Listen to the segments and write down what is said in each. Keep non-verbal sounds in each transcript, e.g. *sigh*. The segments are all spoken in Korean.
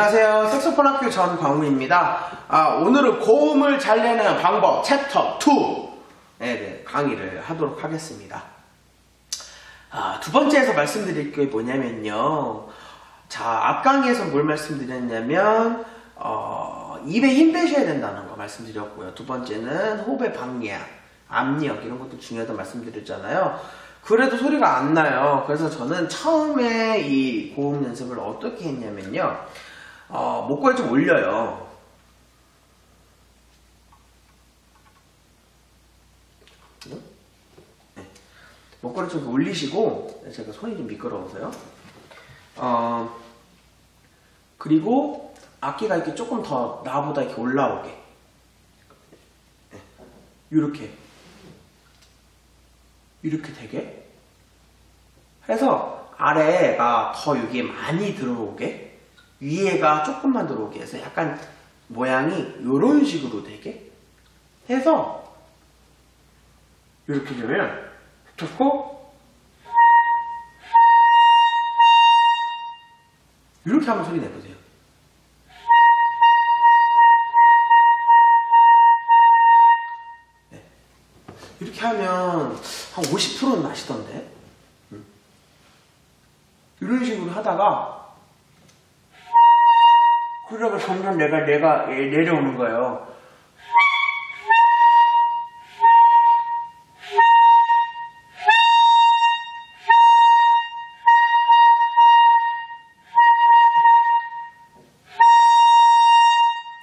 안녕하세요. 색소폰 학교 전광우입니다. 아, 오늘은 고음을 잘 내는 방법 챕터 2에 대해 강의를 하도록 하겠습니다. 아, 두 번째에서 말씀드릴 게 뭐냐면요. 자, 앞 강의에서 뭘 말씀드렸냐면, 어, 입에 힘 빼셔야 된다는 거 말씀드렸고요. 두 번째는 호흡의 방량, 압력, 이런 것도 중요하다고 말씀드렸잖아요. 그래도 소리가 안 나요. 그래서 저는 처음에 이 고음 연습을 어떻게 했냐면요. 어, 목걸이 좀 올려요. 네. 목걸이 좀 올리시고, 제가 손이 좀 미끄러워서요. 어, 그리고 악기가 이렇게 조금 더 나보다 이렇게 올라오게. 네. 이렇게. 이렇게 되게 해서 아래가 더 여기에 많이 들어오게 위에가 조금만 들어오게 해서 약간 모양이 이런 식으로 되게 해서 이렇게 되면 좋고 이렇게 한번 소리 내보세요. 이렇게 하면 한 50%는 나시던데 음. 이런 식으로 하다가 그러다가 점점 내가 내가 내려오는 거예요.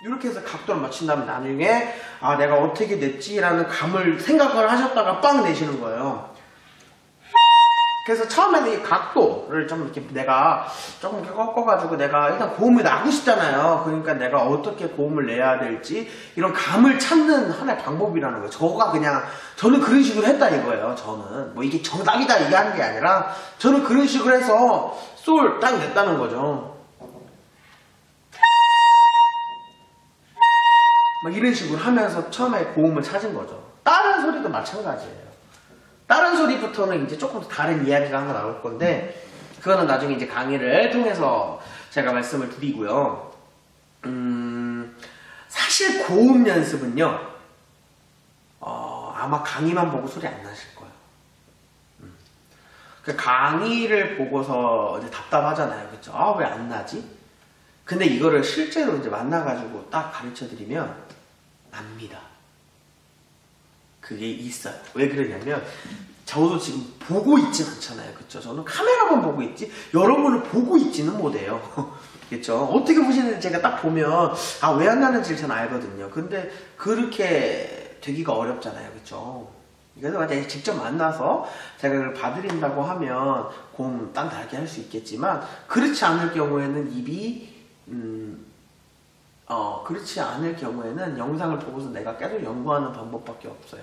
이렇게 해서 각도를 맞춘 다음에 나중에 아 내가 어떻게 냈지라는 감을 생각을 하셨다가 빵 내시는 거예요. 그래서 처음에는 이 각도를 좀 이렇게 내가 조금 이렇게 꺾어가지고 내가 일단 고음을 나고 싶잖아요. 그러니까 내가 어떻게 고음을 내야 될지 이런 감을 찾는 하나의 방법이라는 거예요. 저가 그냥 저는 그런 식으로 했다 이거예요. 저는 뭐 이게 정답이다 이게 하는 게 아니라 저는 그런 식으로 해서 솔 딱 냈다는 거죠. 막 이런 식으로 하면서 처음에 고음을 찾은 거죠. 다른 소리도 마찬가지예요. 다른 소리부터는 이제 조금 더 다른 이야기가 하나 나올 건데, 그거는 나중에 이제 강의를 통해서 제가 말씀을 드리고요. 음, 사실 고음 연습은요, 어, 아마 강의만 보고 소리 안 나실 거예요. 음. 그 강의를 보고서 이제 답답하잖아요. 그쵸? 아, 왜 안 나지? 근데 이거를 실제로 이제 만나가지고 딱 가르쳐 드리면 납니다. 그게 있어요. 왜 그러냐면 저도 지금 보고 있진 않잖아요. 그쵸? 저는 카메라만 보고 있지 여러분을 보고 있지는 못해요. *laughs* 그쵸? 어떻게 보시는지 제가 딱 보면 아 왜 안 나는지를 저는 알거든요. 근데 그렇게 되기가 어렵잖아요. 그쵸? 그래서 만약에 직접 만나서 제가 그걸 봐드린다고 하면 고음 딴 다르게 할 수 있겠지만 그렇지 않을 경우에는 입이 음, 어, 그렇지 않을 경우에는 영상을 보고서 내가 계속 연구하는 방법밖에 없어요.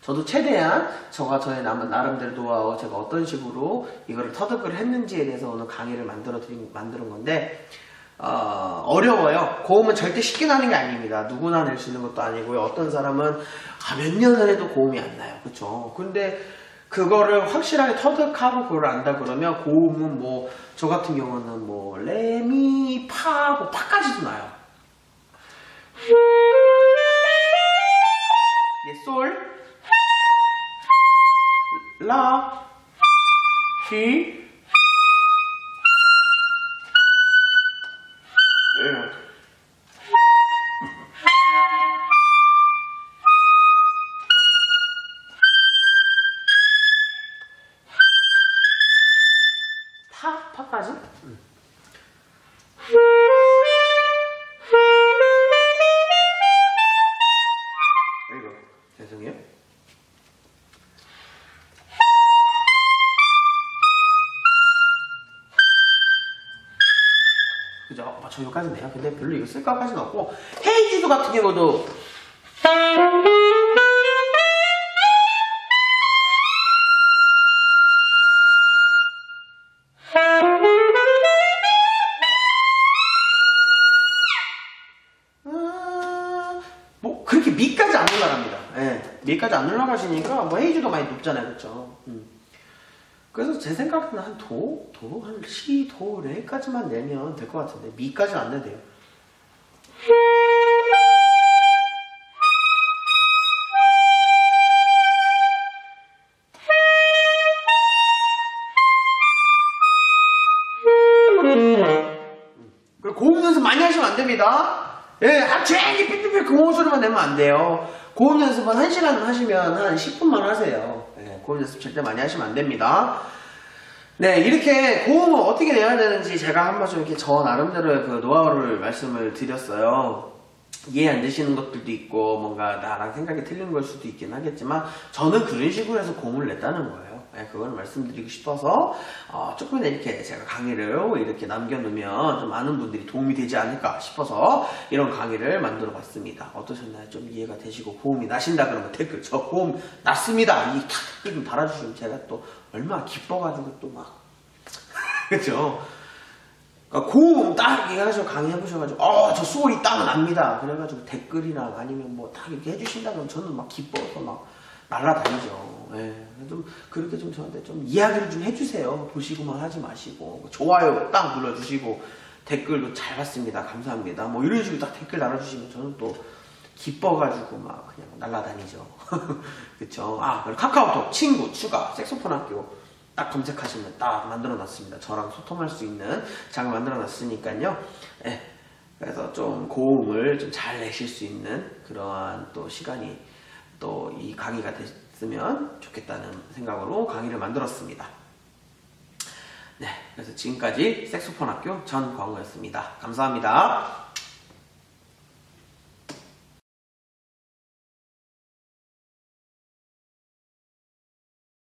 저도 최대한 저가 저의 남, 나름대로 노하우 제가 어떤 식으로 이거를 터득을 했는지에 대해서 오늘 강의를 만들어 드린, 만드는 건데, 어, 어려워요. 고음은 절대 쉽게 나는 게 아닙니다. 누구나 낼 수 있는 것도 아니고요. 어떤 사람은 아, 몇 년을 해도 고음이 안 나요. 그쵸? 근데 그거를 확실하게 터득하고 그걸 안다 그러면 고음은 뭐, 저 같은 경우는 뭐, 레, 미, 파, 뭐, 파까지도 나요. 예, 솔, 라, 시, 그죠? 맞춰 여기까지네요. 근데 별로 이거 쓸 것까지는 없고 헤이지도 같은 경우도 아, 뭐 그렇게 미까지 안 올라갑니다. 예, 미까지 안 올라가시니까 뭐 헤이즈도 많이 높잖아요, 그렇죠? 음. 그래서 제 생각에는 한 도, 도, 한 시, 도, 레까지만 내면 될 것 같은데 미까지는 안 내도 돼요. 고음 연습 많이 하시면 안 됩니다. 예, 아, 괜히 삐삐삐 고음 소리만 내면 안 돼요. 고음 연습은 1시간 하시면 한 10분만 하세요. 예, 고음 연습 절대 많이 하시면 안 됩니다. 네, 이렇게 고음을 어떻게 내야 되는지 제가 한번 좀 이렇게 저 나름대로의 그 노하우를 말씀을 드렸어요. 이해 안 되시는 것들도 있고, 뭔가 나랑 생각이 틀린 걸 수도 있긴 하겠지만, 저는 그런 식으로 해서 고음을 냈다는 거예요. 네, 그걸 말씀드리고 싶어서, 어, 조금이나 이렇게 제가 강의를 이렇게 남겨놓으면 좀 많은 분들이 도움이 되지 않을까 싶어서 이런 강의를 만들어 봤습니다. 어떠셨나요? 좀 이해가 되시고 고음이 나신다 그러면 댓글, 저 고음 났습니다. 이탁 댓글 좀 달아주시면 제가 또 얼마나 기뻐가지고 또 막, *laughs* 그죠? 그러니까 고음 딱 얘기하셔 강의 해보셔가지고 어저 소리 딱 납니다 그래가지고 댓글이나 아니면 뭐 딱 이렇게 해주신다 그러면 저는 막 기뻐서 막 날라다니죠 예. 좀 그렇게 좀 저한테 좀 이야기를 좀 해주세요 보시고만 하지 마시고 좋아요 딱 눌러주시고 댓글도 잘 봤습니다 감사합니다 뭐 이런 식으로 딱 댓글 달아주시면 저는 또 기뻐가지고 막 그냥 날라다니죠 *laughs* 그쵸 아 그리고 카카오톡 친구 추가 색소폰 학교 딱 검색하시면 딱 만들어 놨습니다. 저랑 소통할 수 있는 장을 만들어 놨으니까요. 예. 그래서 좀 고음을 좀 잘 내실 수 있는 그러한 또 시간이 또 이 강의가 됐으면 좋겠다는 생각으로 강의를 만들었습니다. 네. 그래서 지금까지 색소폰 학교 전광우였습니다. 감사합니다.